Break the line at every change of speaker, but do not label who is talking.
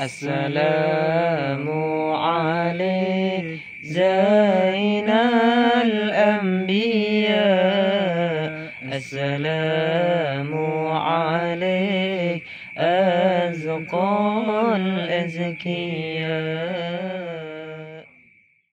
السلام عليك زين الأنبياء. السلام عليك أزقى الأزكياء.